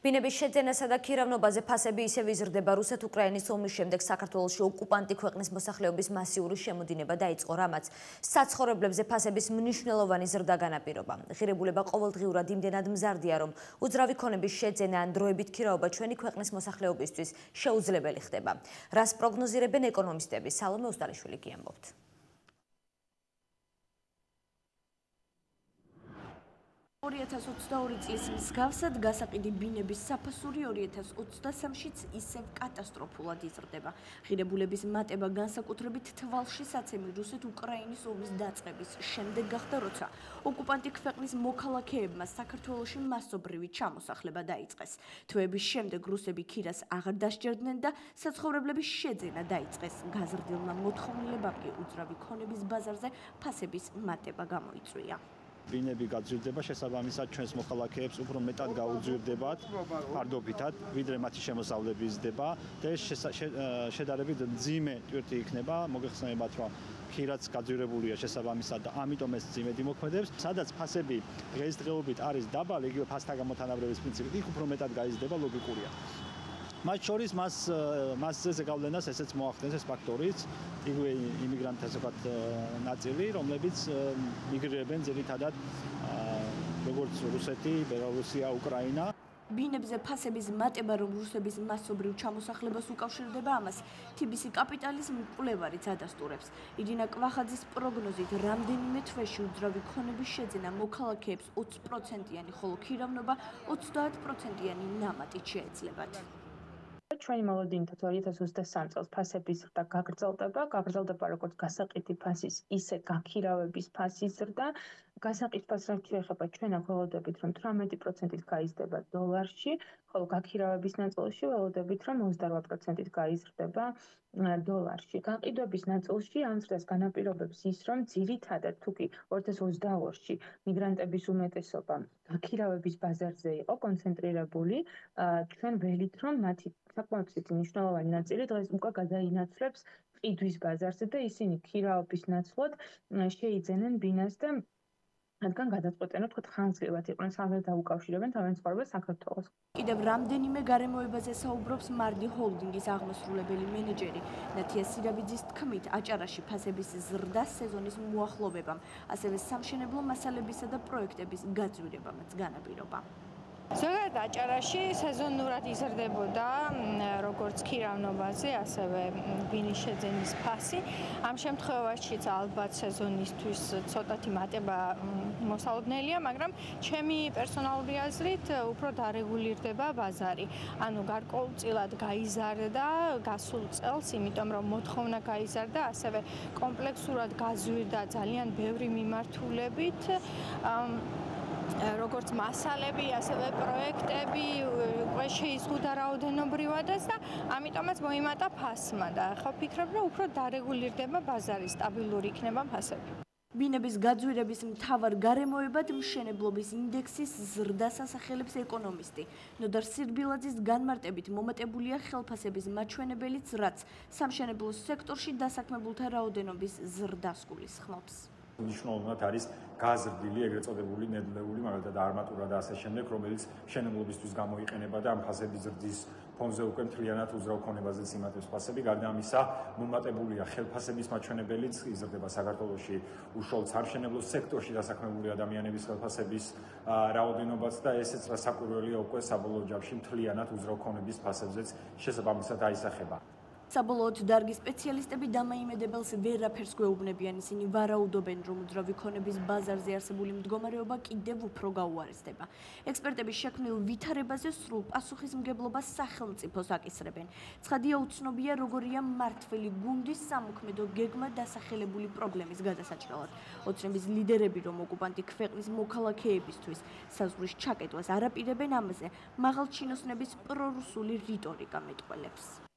ბინების შეძენასა და ქირავნობაზე ფასები ისევ იზრდება რუსეთ-უკრაინის ომის შემდეგ საქართველოში ოკუპანტი ქვეყნის მოსახლეობის მასიური შემოდინება დაიწყო, რამაც საცხოვრებლებზე ფასების მნიშვნელოვანი ზრდა განაპირობა. ღირებულება ყოველდღიურად იმდენად მზარდია, რომ უძრავი ქონების შეძენა ან დროებით ქირავობა ჩვენი ქვეყნის მოსახლეობისთვის შეუძლებელი ხდება. რას პროგნოზირებენ ეკონომისტები? სალომე ოსტალიშვილი კი 2022 წლის მსგავსად გასაყიდი ბინების საფასური 2023-შიც ისევ კატასტროფულად იზრდება. ღირებულების მატება განსაკუთრებით თვალშისაცემი რუსეთ-უკრაინის ომის დაწყების შემდეგ გახდა, როცა ოკუპანტი ქვეყნის მოქალაქეებმა საქართველოში მასობრივი ჩამოსახლება დაიწყეს. თვეების შემდეგ რუსები ქირას აღარ დასჯერდნენ და საცხოვრებლების შეძენა დაიწყეს. გაზრდილმა მოთხოვნილებამ კი უძრავი ქონების ბაზარზე ფასების მატება გამოიწვია. ბინები გაძვირდება შესაბამისად ჩვენს მოხალხეებს უფრო მეტად გაუძვირდებათ ფარდობითად ვიდრე მათი შემოსავლები იზრდება და ეს შედარებით ძიმე ტვირთი იქნება მოგეხსენებათ რომ ხირაც გაძვირებულია შესაბამისად და ამიტომ ეს ძიმედი მოქმედებს სადაც ფასები დღესდღეობით არის დაბალი იგივე ფასთა გამოთანაბრების პრინციპით იქ უფრო მეტად გაიზრდება ლოგიკურია მათ შორის მას მასზე ზეგავლენას ესეც მოახდენს ეს ფაქტორიც. იგივე იმიგრანტთა ზოგად ნაწილი რომლებიც მიგრირებენ ძირითადად როგორც რუსეთი, ბელარუსია, უკრაინა. ბინებზე ფასების მატება რომ რუსების მასობრივ ჩამოსახლებას უკავშირდება ამას TBC კაპიტალის მკვლევარი წადასტურებს ირინა კვახაძის პროგნოზით რამდენიმე თვეში უძრავი ქონების შეძენა მოქალაქეებს 20%-იანი ხოლო ქირავნობა 30%-იანი ნამატით შეეძლებათ ჩვენი მოლოდინით 2023 წელს ფასების ზრდა გაგრძელდება, გაგრძელდება როგორც გასაყიდი ფასის, ისე გაქირავების ფასის ზრდა. გასაყიდ ფასს რაც შეეხება ჩვენ ახალოდებით, რომ 18%-ით გაიზრდება დოლარში, ხოლო გაქირავების ნაწილში ველოდებით, რომ 28%-ით გაიზრდება დოლარში. გაყიდვების ნაწილში ამ ზრდას განაპირობებს ის, რომ ძირითადად თუკი 2022-ში მიგრანტების უმეტესობა გაქირავების ბაზარზე იყო კონცენტრირებული, ჩვენ ველით, რომ მათი საკმაოდ მნიშვნელოვანი ნაწილი დღეს უკვე გადაინაცვლებს ყიდვის ბაზარზე და ისინი ქირაობის ნაცვლად შეიძენენ ბინას და რადგან გადაწყვეტენ, რომ თქვა ხანგრძლივად იყვნენ სამხედრო დაუკავშირებენ თავიანთ ცხოვრებას საქართველოს. კიდევ რამდენიმე გარემოებაზე საუბრობს მარდი ჰოლდინგის აღმასრულებელი მენეჯერი ნათია სირაბიძის თქმით, აჭარაში ფასების ზრდა სეზონის მოახლოვებამ, ასევე სამშენებლო მასალებისა და პროექტების გაძვირებამაც განაპირობა. ზოგადად აჭარაში სეზონურად იზრდებოდა როგორც ქირავნობაზე, ასევე ბინის შეძენის ფასი. ამ შემთხვევაშიც ალბათ სეზონისთვის ცოტათი მატება მოსალოდნელია, მაგრამ ჩემი პერსონალური აზრით უფრო დარეგულირდება ბაზარი. ანუ გარკვეულწილად გაიზარდა გასულ წელს, იმიტომ რომ მოთხოვნა გაიზარდა, ასევე კომპლექსურად გაზვირდა ძალიან ბევრი მიმართულებით. როგორც მასალები, ასევე პროექტები უკვე შეიზღუდა რაოდენობრივადაც და ამიტომაც მოიმატა ფასმა და ახლა ვფიქრობ, რომ უფრო დარეგულირდება ბაზარი, სტაბილური იქნება ფასები. ბინების გაძვირების მთავარ გარემოებად მშენებლობის ინდექსის ზრდას ასახელებს ეკონომისტი. ნოდარ სირბილაძის განმარტებით მომატებულია ხელფასების მაჩვენებელიც, რაც სამშენებლო სექტორში დასაქმებულთა რაოდენობის ზრდას გულისხმობს. მნიშვნელოვნად არის გაზრდილი ეგრეთ წოდებული ნედლეული მაგალითად არმატურა და ასე შემდეგ რომელიც შენებლობისთვის გამოიყენება და ამ ფასების ზრდის ფონზე უკვე მთლიანად უძრავ ქონებაზე იმატებს ფასები გარდა ამისა მომატებულია ხელფასების მაჩვენებელიც იზრდება საქართველოსში უშუალოდ სამშენებლო სექტორში დასაქმებული ადამიანების ხელფასების რაოდენობაც და ესეც რა საკურველია უკვე საბოლოო ჯამში მთლიანად უძრავ ქონების ფასებზეც შესაბამისად აისახება საბოლოოდ დარგის სპეციალისტები დამაიმედებელს ვერაფერს გვეუბნებიან. ისინი ვარაუდობენ რომ უძრავი ქონების ბაზარზე არსებული მდგომარეობა კიდევ უფრო გაუარესდება. ექსპერტები შექმნილ ვითარებაზე სრულ პასუხისმგებლობას სახელმწიფოს აკისრებენ. ცხადია უცნობია როგორია მართველი გუნდის სამოქმედო გეგმა დასახელებული პრობლემის გადასაჭრელად ოცნების ლიდერები რომ ოკუპანტი ქვეყნის მოქალაქეებისთვის საზღვრის ჩაკეტვას არაპირებენ ამაზე მაღალჩინოსნების პრორუსული რიტორიკა მეტყველებს